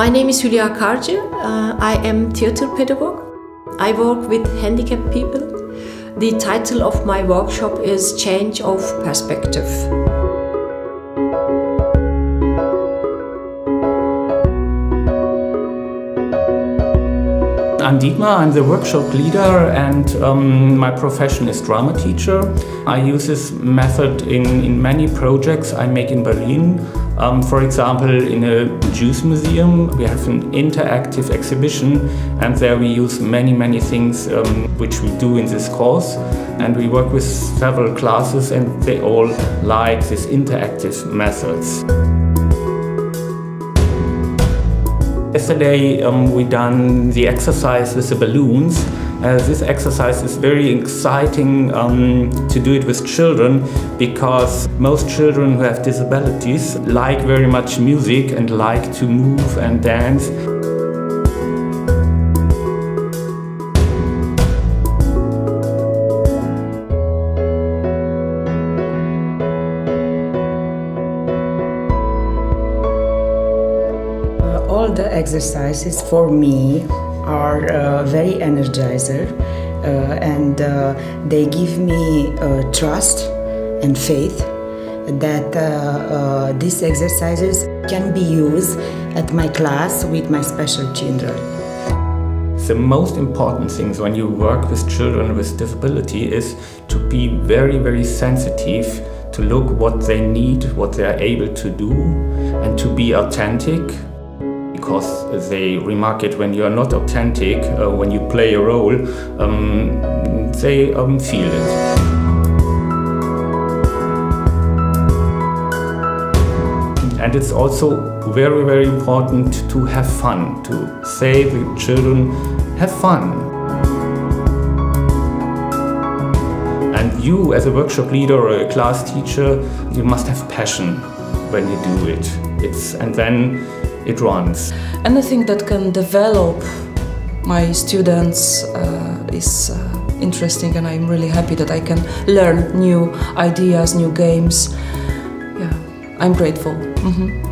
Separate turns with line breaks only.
My name is Hülya Karcı. Uh, I am theater pedagogue. I work with handicapped people. The title of my workshop is Change of Perspective.
I'm Dietmar, I'm the workshop leader and um, my profession is drama teacher. I use this method in, in many projects I make in Berlin. Um, for example, in a Jews museum, we have an interactive exhibition and there we use many, many things um, which we do in this course. And we work with several classes and they all like these interactive methods. Yesterday um, we done the exercise with the balloons. Uh, this exercise is very exciting um, to do it with children because most children who have disabilities like very much music and like to move and dance.
all the exercises for me are uh, very energizer uh, and uh, they give me trust and faith that uh, uh, these exercises can be used at my class with my special children.
The most important things when you work with children with disability is to be very, very sensitive to look what they need, what they are able to do, and to be authentic because they remark it when you are not authentic, uh, when you play a role, um, they um, feel it. And it's also very, very important to have fun, to say to children, have fun. And you, as a workshop leader or a class teacher, you must have passion when you do it. It's, and then it runs.
Anything that can develop my students uh, is uh, interesting and I'm really happy that I can learn new ideas, new games. Yeah, I'm grateful. Mm -hmm.